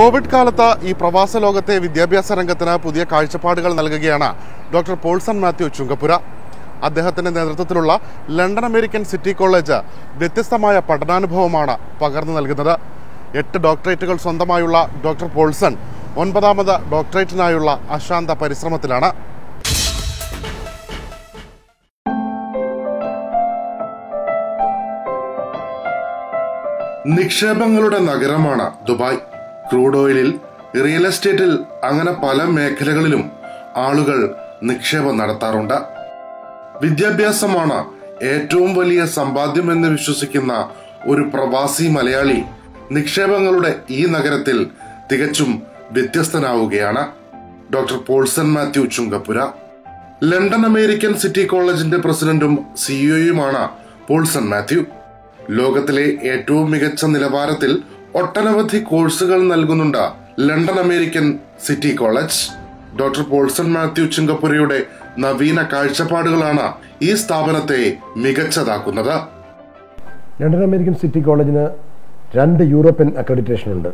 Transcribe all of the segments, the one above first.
Covid കാലത്ത് ഈ പ്രവാസ ലോകത്തെ വിദ്യാഭ്യാസ രംഗത്തിന് പുതിയ കാഴ്ചപ്പാടുകൾ നൽകുകയാണ് ഡോക്ടർ പോൾസൺ മാത്യു ചുങ്കപ്പുര. അദ്ദേഹത്തിന്റെ നേതൃത്വത്തിലുള്ള ലണ്ടൻ അമേരിക്കൻ സിറ്റി കോളേജ് വ്യത്യസ്തമായ പഠനാനുഭവമാണ് പകർന്നു നൽകുന്നത്. എട്ട് ഡോക്ടറേറ്റുകൾ സ്വന്തമായുള്ള ഡോക്ടർ പോൾസൺ ഒൻപതാമത് ഡോക്ടറേറ്റിനായുള്ള അശാന്ത പരിശ്രമത്തിലാണ്. നിക്ഷേപങ്ങളുടെ നഗരമാണ് ദുബായ്. ക്രൂഡ് ഓയിലിൽ റിയൽ എസ്റ്റേറ്റിൽ അങ്ങനെ പല മേഖലകളിലും ആളുകൾ നിക്ഷേപം നടത്താറുണ്ട്. വിദ്യാഭ്യാസമാണ് ഏറ്റവും വലിയ സമ്പാദ്യം എന്ന് വിശ്വസിക്കുന്ന ഒരു പ്രവാസി മലയാളി നിക്ഷേപങ്ങളുടെ ഈ നഗരത്തിൽ തികച്ചും വ്യത്യസ്തനാവുകയാണ്. Doctor Paulson Mathew Chunkappura. London American City കോളേജിന്റെ പ്രസിഡന്റും സിഇഒയുമാണ് പോൾസൺ മാത്യു. ലോകത്തിലെ ഏറ്റവും മികച്ച നിലവാരത്തിൽ ഒട്ടനവധി കോഴ്സുകൾ നൽകുന്നുണ്ട്. London American City College. Doctor Paulson Mathew ചിങ്കപ്പുരയുടെ നവീന കാഴ്ചപ്പാടുകളാണ് ഈ സ്ഥാപനത്തെ മികച്ചതാക്കുന്നത്. ലണ്ടൻ അമേരിക്കൻ സിറ്റി കോളേജിന് രണ്ട് യൂറോപ്യൻ അക്രഡിറ്റേഷൻ ഉണ്ട്.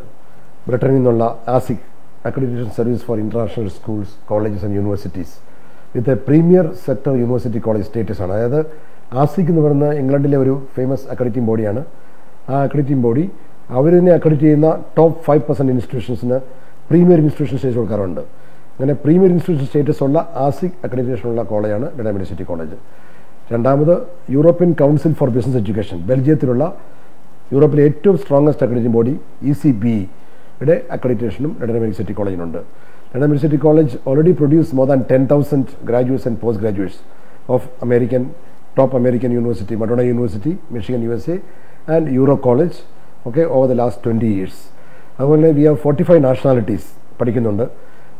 ബ്രിട്ടനിൽ നിന്നുള്ള ASIC accreditation service for international schools colleges and universities with a premier sector university college status ആണ്. അതായത് ആസിക് എന്ന് പറയുന്ന ഇംഗ്ലണ്ടിലെ ഒരു ഫേമസ് അക്രഡിറ്റിംഗ് ബോഡിയാണ് ആ അക്രഡിറ്റിംഗ് ബോഡി അവർ തന്നെ അക്രഡിറ്റ് ചെയ്യുന്ന ടോപ്പ് ഫൈവ് പെർസെന്റ് ഇൻസ്റ്റിറ്റ്യൂഷൻസിന് പ്രീമിയർ ഇൻസ്റ്റിറ്റ്യൂഷൻ സ്റ്റേജ് കൊടുക്കാറുണ്ട്. അങ്ങനെ പ്രീമിയർ ഇൻസ്റ്റിറ്റ്യൂഷൻ സ്റ്റേറ്റസ് ഉള്ള ആസിക് അക്രഡിറ്റേഷൻ ഉള്ള കോളേജാണ് അമേരിക്കൻ കോളേജ് രണ്ടാമത് European council for business education ബെൽജിയത്തിലുള്ള യൂറോപ്പിലെ ഏറ്റവും strongest accrediting body E C B യുടെ അക്രഡിറ്റേഷനും London university കോളേജിനുണ്ട് London university college already produce more than ten thousand graduates and post graduates of American top American university Madonna university Michigan U S A and euro college okay over the last twenty years അതുപോലെ we have forty five nationalities പഠിക്കുന്നുണ്ട്.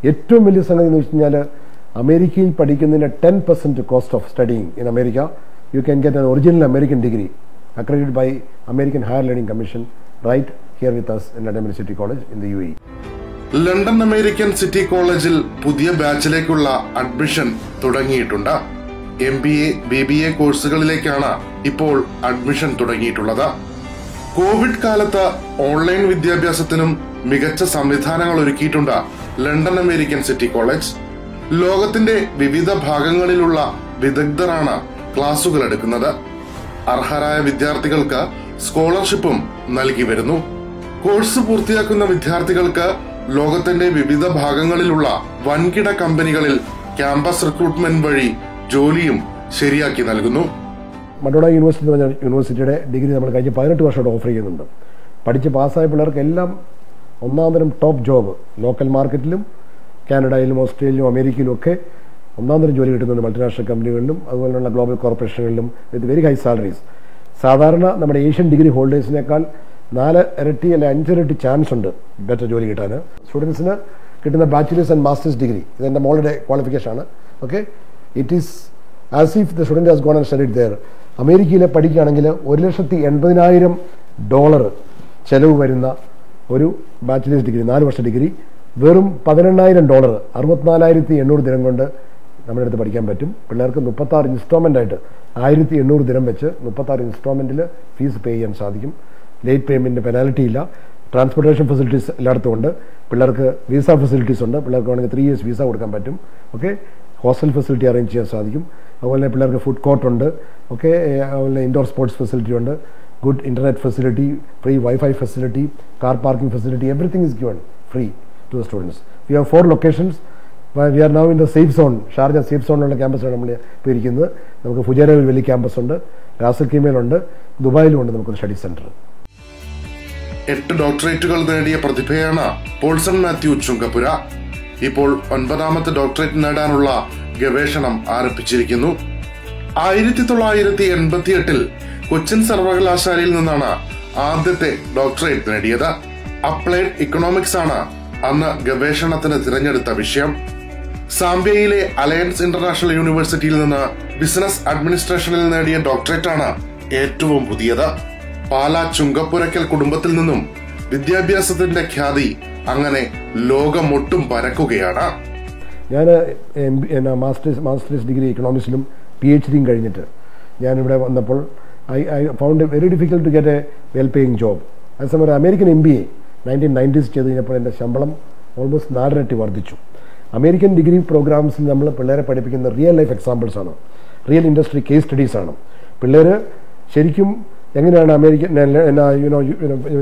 ഏറ്റവും വലിയ സംഗതി എന്ന് വെച്ച് കഴിഞ്ഞാൽ അമേരിക്കയിൽ പഠിക്കുന്നതിന് ten percent cost of studying in America you can get an original American degree accredited by American Higher Learning Commission right here with us London university college in in U UAE. London American city കോളേജിൽ പുതിയ ബാച്ചിലേക്കുള്ള admission തുടങ്ങിയിട്ടുണ്ട്. M B A B B A കോഴ്സുകളിലേക്കാണ് ഇപ്പോൾ admission തുടങ്ങിയിട്ടുള്ളത്. Covid കാലത്ത് online വിദ്യാഭ്യാസത്തിനും മികച്ച സംവിധാനങ്ങൾ ഒരുക്കിയിട്ടുണ്ട് ലണ്ടൻ അമേരിക്കൻ സിറ്റി കോളേജ്. ലോകത്തിന്റെ വിവിധ ഭാഗങ്ങളിലുള്ള വിദഗ്ധരാണ് ക്ലാസുകൾ എടുക്കുന്നത്. അർഹരായ വിദ്യാർത്ഥികൾക്ക് സ്കോളർഷിപ്പും നൽകി വരുന്നു. കോഴ്സ് പൂർത്തിയാക്കുന്ന വിദ്യാർത്ഥികൾക്ക് ലോകത്തിന്റെ വിവിധ ഭാഗങ്ങളിലുള്ള വൻകിട കമ്പനികളിൽ ക്യാമ്പസ് റിക്രൂട്ട്മെന്റ് വഴി ജോലിയും ശരിയാക്കി നൽകുന്നു. മഡോണ യൂണിവേഴ്സിറ്റി എന്ന് പറഞ്ഞ യൂണിവേഴ്സിറ്റിയുടെ ഡിഗ്രി നമ്മൾ കഴിഞ്ഞ് പതിനെട്ട് വർഷമായിട്ട് ഓഫർ ചെയ്യുന്നുണ്ട്. പഠിച്ച് പാസ്സായ പിള്ളേർക്ക് എല്ലാം ഒന്നാം തരം ടോപ്പ് ജോബ് ലോക്കൽ മാർക്കറ്റിലും കാനഡയിലും ഓസ്ട്രേലിയയിലും അമേരിക്കയിലും ഒക്കെ ഒന്നാം തരം ജോലി കിട്ടുന്നുണ്ട് മൾട്ടിനാഷണൽ കമ്പനികളിലും അതുപോലെയുള്ള ഗ്ലോബൽ കോർപ്പറേഷനുകളിലും വിത്ത് വെരി ഹൈ സാലറീസ് സാധാരണ നമ്മുടെ ഏഷ്യൻ ഡിഗ്രി ഹോൾഡേഴ്സിനേക്കാൾ നാല് ഇരട്ടി അല്ലെ അഞ്ചിരട്ടി ചാൻസ് ഉണ്ട് ബെറ്റർ ജോലി കിട്ടാൻ സ്റ്റുഡൻസിന് കിട്ടുന്ന ബാച്ചിലേഴ്സ് ആൻഡ് മാസ്റ്റേഴ്സ് ഡിഗ്രി ഇതെന്റെ മോളുടെ ക്വാളിഫിക്കേഷൻ ആണ്. Okay it is as if the student has gone and studied there അമേരിക്കയിൽ പഠിക്കുകയാണെങ്കിൽ ഒരു ലക്ഷത്തി എൺപതിനായിരം ഡോളർ ചെലവ് വരുന്ന ഒരു ബാച്ചിലേഴ്സ് ഡിഗ്രി നാല് വർഷ ഡിഗ്രി വെറും പതിനെണ്ണായിരം ഡോളർ അറുപത്തിനാലായിരത്തി എണ്ണൂറ് ദിനം കൊണ്ട് നമ്മുടെ അടുത്ത് പഠിക്കാൻ പറ്റും. പിള്ളേർക്ക് മുപ്പത്താറ് ഇൻസ്റ്റാൾമെന്റ് ആയിട്ട് ആയിരത്തി എണ്ണൂറ് ദിനം വെച്ച് മുപ്പത്താറ് ഇൻസ്റ്റാൾമെന്റിൽ ഫീസ് പേ ചെയ്യാൻ സാധിക്കും. ലേറ്റ് പേയ്മെന്റ് പെനാൽറ്റി ഇല്ല. ട്രാൻസ്പോർട്ടേഷൻ ഫെസിലിറ്റീസ് എല്ലായിടത്തും ഉണ്ട്. പിള്ളേർക്ക് വിസ ഫെസിലിറ്റീസ് ഉണ്ട്. പിള്ളേർക്ക് വേണമെങ്കിൽ ത്രീ ഇയേഴ്സ് വിസ കൊടുക്കാൻ പറ്റും. ഓക്കെ ഹോസ്റ്റൽ ഫെസിലിറ്റി അറേഞ്ച് ചെയ്യാൻ സാധിക്കും. അതുപോലെ പിള്ളേർക്ക് ഫുഡ് കോർട്ട് ഉണ്ട്. ഓക്കെ അതുപോലെ ഇൻഡോർ സ്പോർട്സ് ഫെസിലിറ്റി ഉണ്ട്. Good internet facility free wifi facility car parking facility everything is given free to the students we have four locations we are now in the safe zone Sharjah safe സോണിലുള്ള ക്യാമ്പസാണ് നമ്മൾ ഇപ്പോൾ ഇരിക്കുന്നത് നമുക്ക് ഫുജേരയിൽ വലിയ campus ഉണ്ട്. Ras al ദുബായിലും ഉണ്ട്. നമുക്കൊരു study centre എട്ട് ഡോക്ടറേറ്റുകൾ നേടിയ പ്രതിഭയാണ് പോൾസൺ മാത്യു ചുങ്കപുര ഇപ്പോൾ ഒൻപതാമത്തെ ഡോക്ടറേറ്റ് നേടാനുള്ള ഗവേഷണം ആരംഭിച്ചിരിക്കുന്നു. ആയിരത്തി തൊള്ളായിരത്തി എൺപത്തി എട്ടിൽ കൊച്ചിൻ സർവകലാശാലയിൽ നിന്നാണ് ആദ്യത്തെ ഡോക്ടറേറ്റ് നേടിയത്. അപ്ലൈഡ് ഇക്കണോമിക്സ് ആണ് അന്ന് ഗവേഷണത്തിന് തിരഞ്ഞെടുത്ത വിഷയം. സാംബിയയിലെ അലയൻസ് ഇന്റർനാഷണൽ യൂണിവേഴ്സിറ്റിയിൽ നിന്ന് ബിസിനസ് അഡ്മിനിസ്ട്രേഷനിൽ നേടിയ ഡോക്ടറേറ്റ് ആണ് ഏറ്റവും പുതിയത്. പാലാ ചുങ്കപ്പുരക്കൽ കുടുംബത്തിൽ നിന്നും വിദ്യാഭ്യാസത്തിന്റെ ഖ്യാതി അങ്ങനെ ലോകമൊട്ടും പരക്കുകയാണ്. ഞാൻ മാസ്റ്റേഴ്സ് മാസ്റ്റേഴ്സ് ഡിഗ്രി ഇക്കണോമിക്സിലും പി എച്ച് ഡിയും കഴിഞ്ഞിട്ട് ഞാനിവിടെ വന്നപ്പോൾ I I found very difficult to get a well paying job അതേസമയം American M B A nineteen nineties ചെയ്ത് കഴിഞ്ഞപ്പോൾ എന്റെ ശമ്പളം ഓൾമോസ്റ്റ് നാലിരട്ടി വർദ്ധിച്ചു. അമേരിക്കൻ ഡിഗ്രി പ്രോഗ്രാംസിൽ നമ്മൾ പിള്ളേരെ പഠിപ്പിക്കുന്ന റിയൽ ലൈഫ് എക്സാമ്പിൾസ് ആണ്. റിയൽ ഇൻഡസ്ട്രി കേസ് സ്റ്റഡീസ് ആണ്. പിള്ളേർ ശരിക്കും എങ്ങനെയാണ് American you know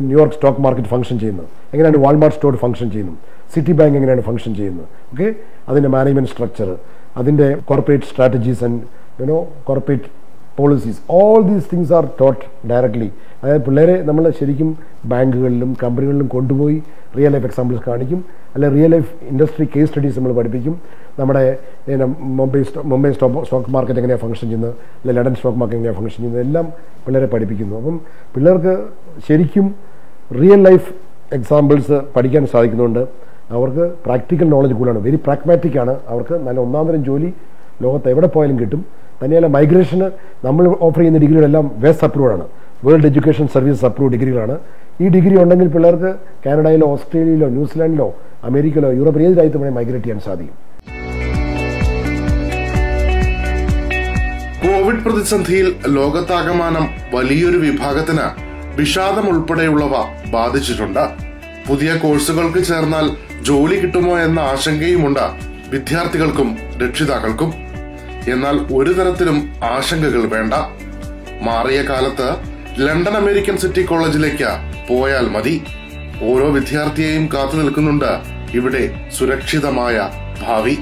New York stock market function ചെയ്യുന്നത്? എങ്ങനെയാണ് വാൾമാർട്ട് സ്റ്റോർ ഫംഗ്ഷൻ ചെയ്യുന്നത്? സിറ്റി ബാങ്ക് എങ്ങനെയാണ് ഫംഗ്ഷൻ ചെയ്യുന്നത്? ഓക്കെ അതിന്റെ മാനേജ്മെന്റ് സ്ട്രക്ചർ അതിന്റെ corporate strategies and you know corporate policies all these things are taught directly അതായത് പിള്ളേരെ നമ്മൾ ശരിക്കും ബാങ്കുകളിലും കമ്പനികളിലും കൊണ്ടുപോയി റിയൽ ലൈഫ് എക്സാമ്പിൾസ് കാണിക്കും. അല്ലെ real life industry case studies നമ്മൾ പഠിപ്പിക്കും. നമ്മുടെ Mumbai Mumbai stock stock market എങ്ങനെയാണ് ഫംഗ്ഷൻ ചെയ്യുന്നത്? അല്ലെ ലണ്ടൻ സ്റ്റോക്ക് മാർക്കറ്റ് എങ്ങനെയാണ് ഫംഗ്ഷൻ ചെയ്യുന്നത്? എല്ലാം പിള്ളേരെ പഠിപ്പിക്കുന്നു. അപ്പം പിള്ളേർക്ക് ശരിക്കും റിയൽ ലൈഫ് എക്സാമ്പിൾസ് പഠിക്കാൻ സാധിക്കുന്നുണ്ട്. അവർക്ക് പ്രാക്ടിക്കൽ നോളജ് കൂടുതലാണ്. വെരി പ്രാഗ്മാറ്റിക് ആണ്. അവർക്ക് നല്ല ഒന്നാം തരം ജോലി ലോകത്ത് എവിടെ പോയാലും കിട്ടും. തന്നെയല്ല മൈഗ്രേഷന് നമ്മൾ ഓഫർ ചെയ്യുന്ന ഡിഗ്രികളെല്ലാം വേസ്റ്റ് അപ്രൂവാണ് വേൾഡ് എഡ്യൂക്കേഷൻ സർവീസ് അപ്രൂവ് ഡിഗ്രികളാണ് ഈ ഡിഗ്രി ഉണ്ടെങ്കിൽ പിള്ളേർക്ക് കാനഡയിലോ ഓസ്ട്രേലിയയിലോ ന്യൂസിലാൻഡിലോ അമേരിക്കയിലോ യൂറോപ്പ് ഏത് രാജ്യത്ത് വേണേൽ മൈഗ്രേറ്റ് ചെയ്യാൻ സാധിക്കും. കോവിഡ് പ്രതിസന്ധിയിൽ ലോകത്താകമാനം വലിയൊരു വിഭാഗത്തിന് വിഷാദം ഉൾപ്പെടെയുള്ളവ ബാധിച്ചിട്ടുണ്ട്. പുതിയ കോഴ്സുകൾക്ക് ചേർന്നാൽ ജോലി കിട്ടുമോ എന്ന ആശങ്കയുമുണ്ട് വിദ്യാർത്ഥികൾക്കും രക്ഷിതാക്കൾക്കും. എന്നാൽ ഒരു തരത്തിലും ആശങ്കകൾ വേണ്ട. മാറിയ കാലത്ത് ലണ്ടൻ അമേരിക്കൻ സിറ്റി കോളേജിലേക്ക് പോയാൽ മതി. ഓരോ വിദ്യാർത്ഥിയെയും കാത്തു നിൽക്കുന്നുണ്ട് ഇവിടെ സുരക്ഷിതമായ ഭാവി.